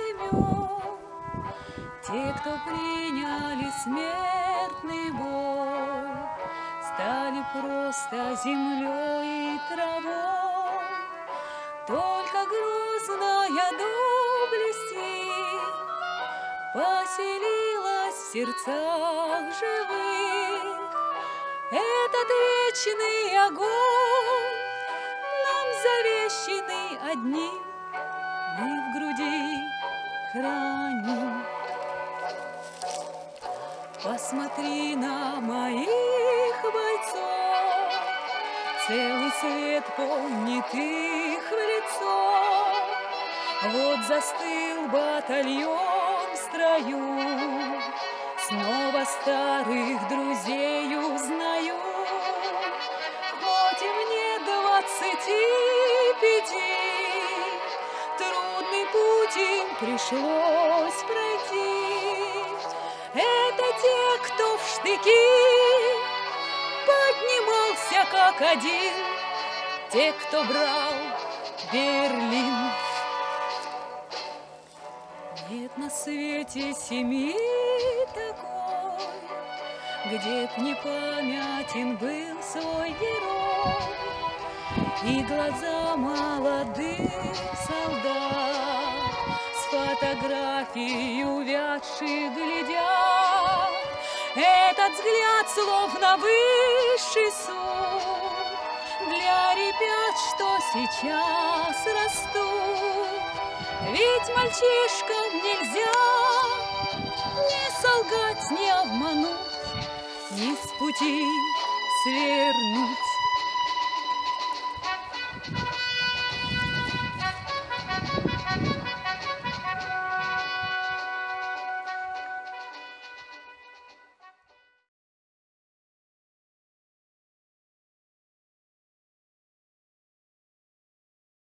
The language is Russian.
имен. Те, кто приняли смертный бой, Стали просто землей и травой. Только грозная доблести Поселилась в сердцах живых. Этот вечный огонь Нам завещенный одним мы в груди храним Посмотри на моих бойцов, Целый свет помнит их в лицо. Вот застыл батальон в строю, Снова старых друзей Им пришлось пройти. Это те, кто в штыки поднимался как один, те, кто брал Берлин. Нет на свете семьи такой, где б не памятен был свой герой и глаза молодых солдат с фотографией увядших глядят. Этот взгляд словно высший суд для ребят, что сейчас растут. Ведь мальчишкам нельзя не солгать, не обмануть, не с пути свернуть.